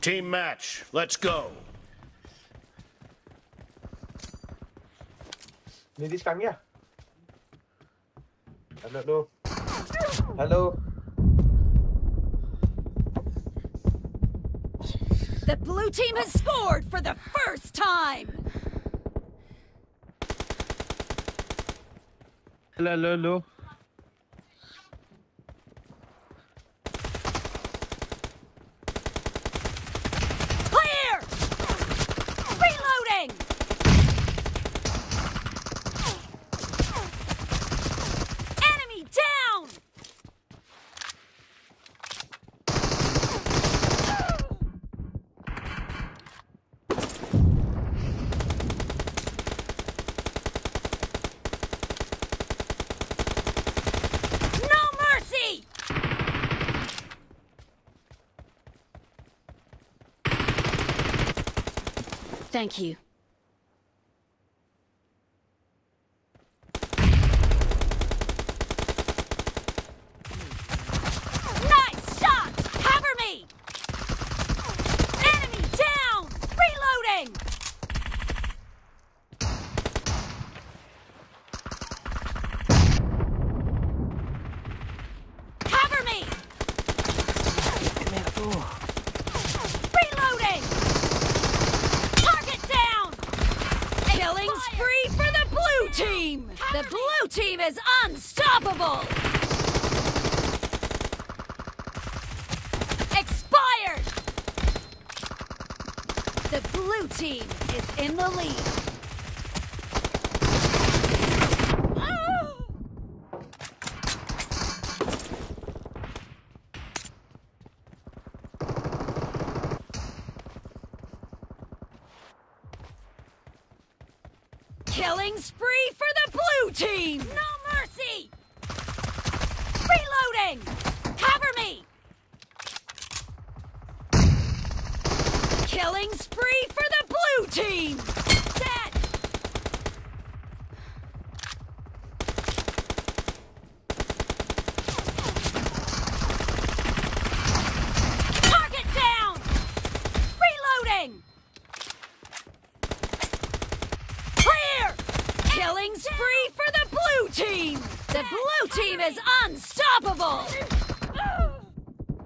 Team match, let's go. Need this time, yeah? I don't know. Hello? The blue team has scored for the first time! Hello, hello, hello. Thank you. Nice shot! Cover me! Enemy down! Reloading! Cover me! Reloading! Target down! Killing spree for the blue team! The blue team is unstoppable! Expired! The blue team is in the lead. Ah! Killing spree for the blue team! No mercy! Reloading! Cover me! Killing spree for the blue team! Dead! Target down! Reloading! Clear! Killing spree for the blue team! The blue team is unstoppable!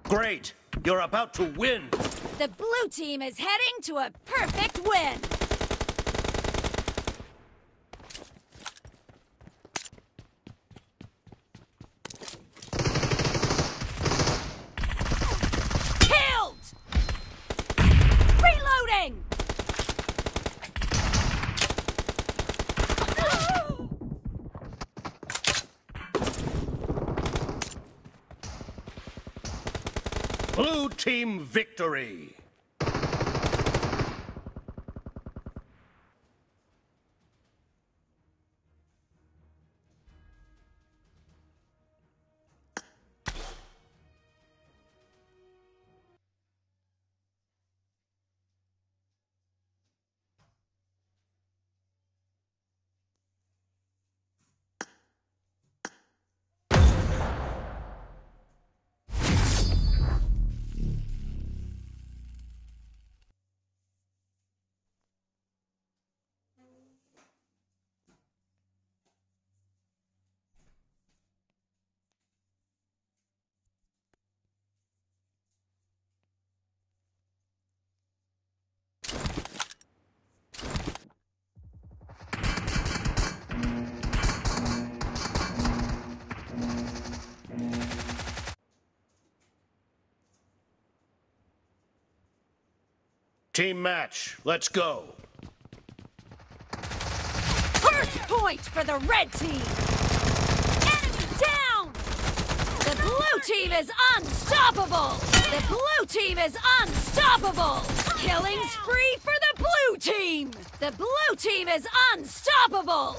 Great. You're about to win. The blue team is heading to a perfect win! Killed! Reloading! Blue team victory. Team match. Let's go. First point for the red team! Enemy down! The blue team is unstoppable! The blue team is unstoppable! Killing spree for the blue team! The blue team is unstoppable!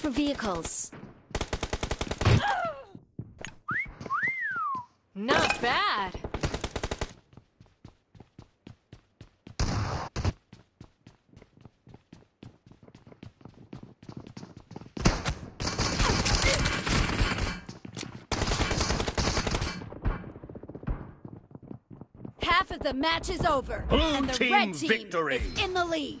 Search for vehicles. Not bad. Half of the match is over, Blue and the team red team victory. is in the lead.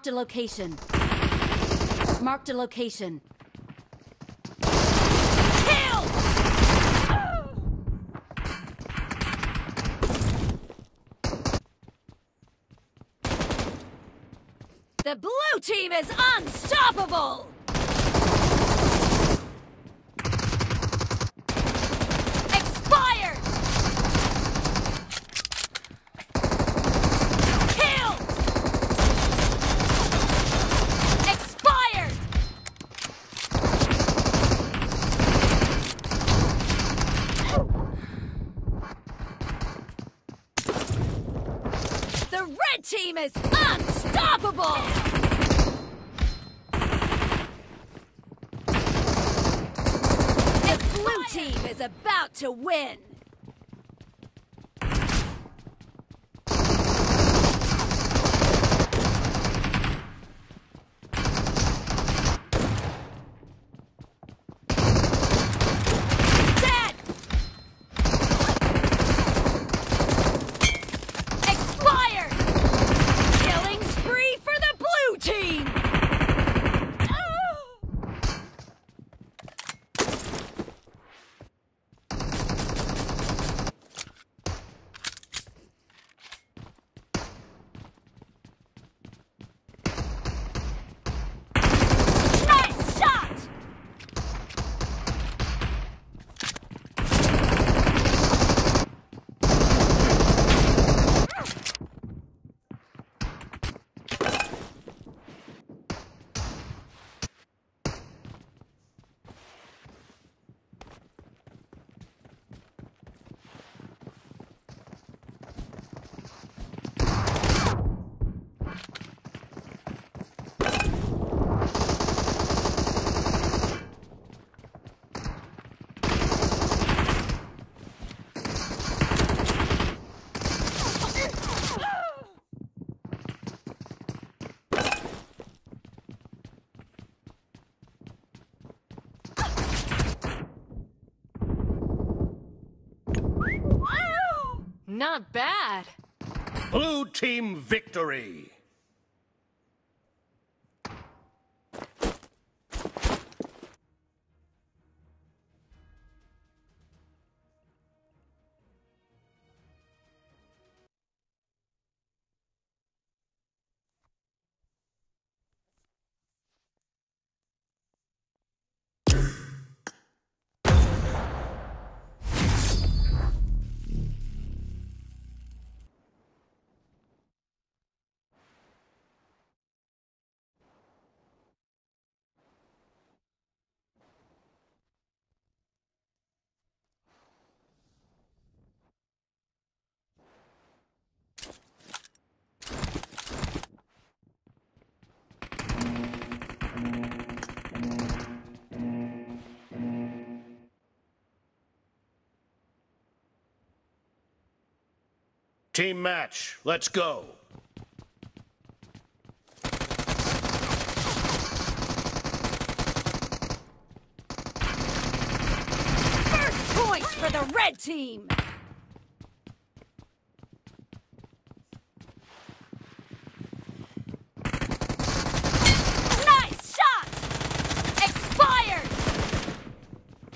Marked a location. Marked a location. Kill! The blue team is unstoppable! Expired! Killed! Expired! The red team is unstoppable! The blue team is about win! Dead! Expired! Killing spree for the blue team! Nice shot! Not bad. Blue team victory. Team match. Let's go. First point for the red team! Nice shot! Expired!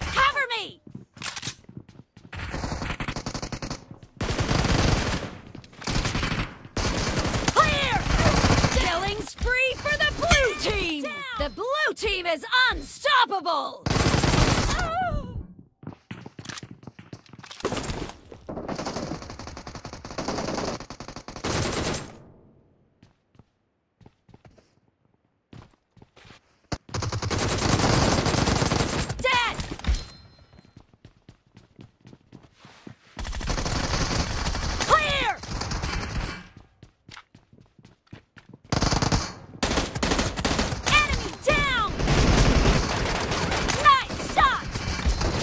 Cover me! Clear! Killing spree for the blue team! The blue team is unstoppable! Dead! Clear! Enemy down! Nice shot!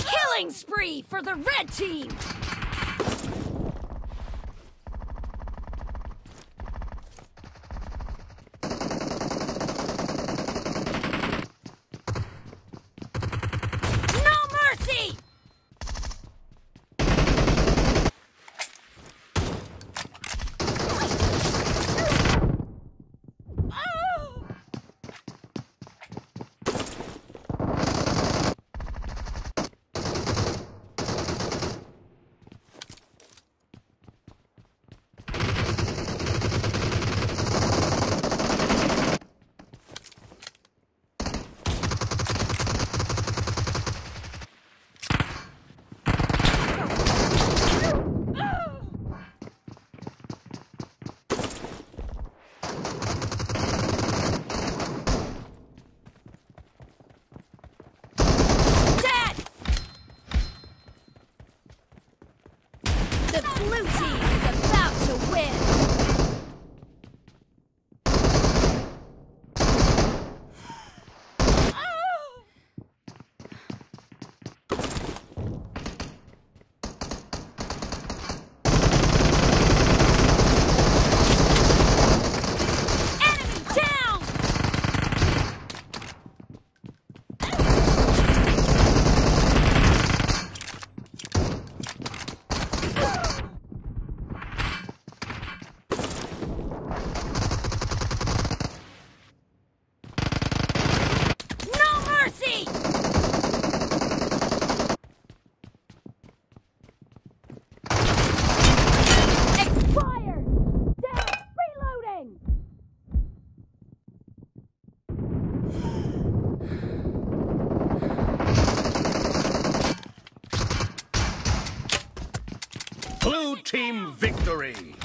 Killing spree for the red team! Team victory!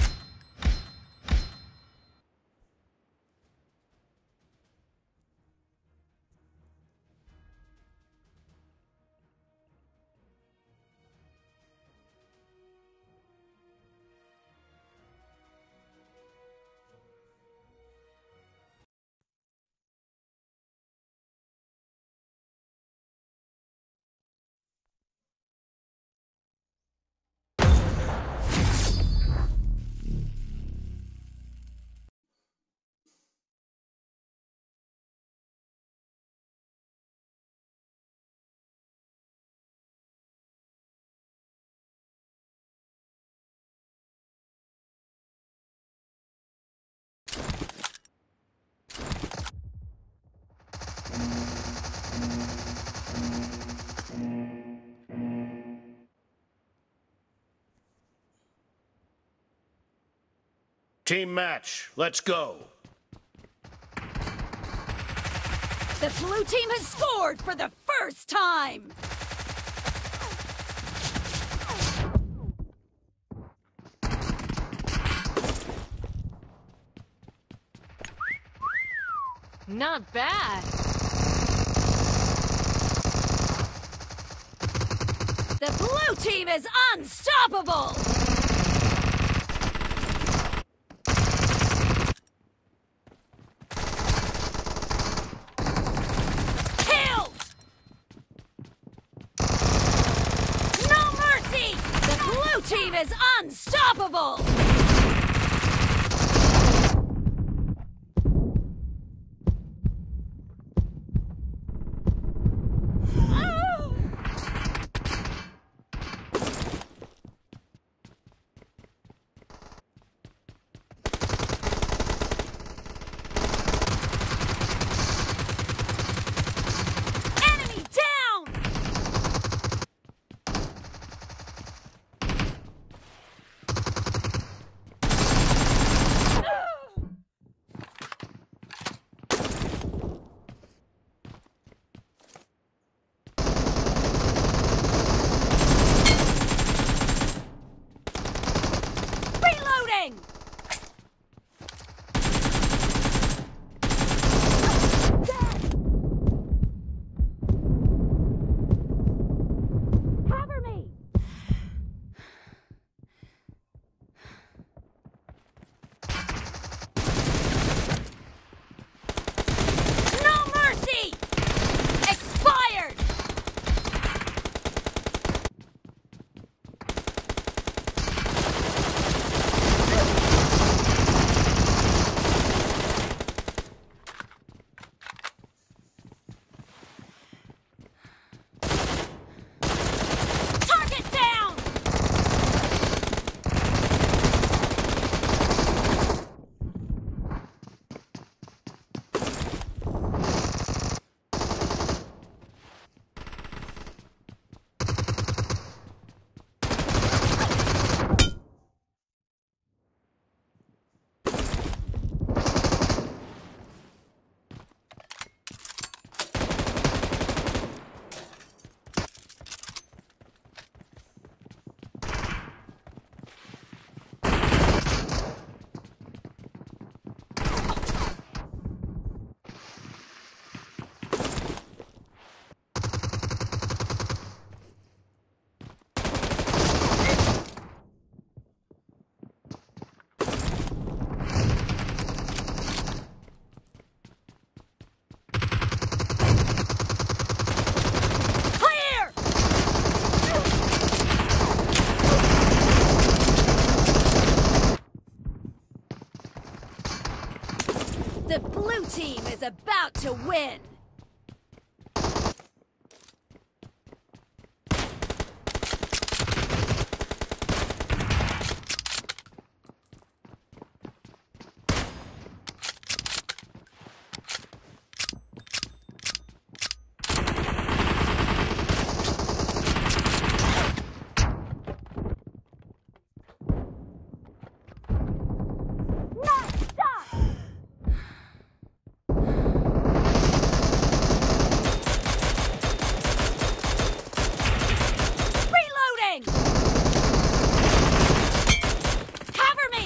Team match. Let's go. The blue team has scored for the first time! Not bad. The blue team is unstoppable! Killed! No mercy! The blue team is unstoppable! About to win! Not stop! Reloading! Cover me!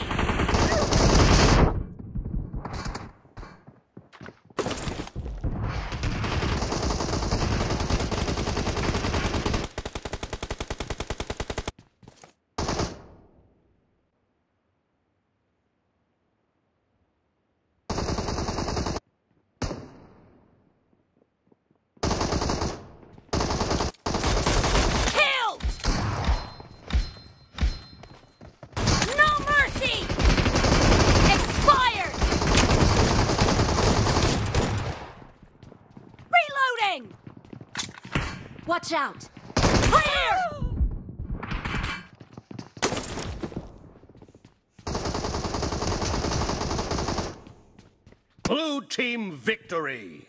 Killed! No mercy! Expired! Reloading! Watch out! Clear! Blue team victory.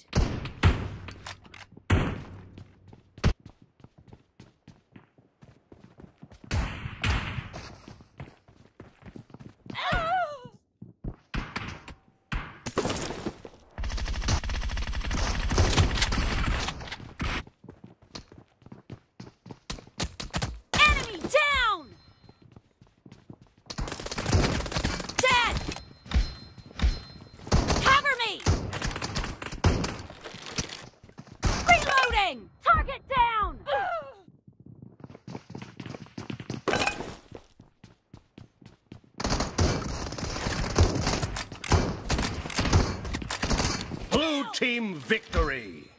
Team victory.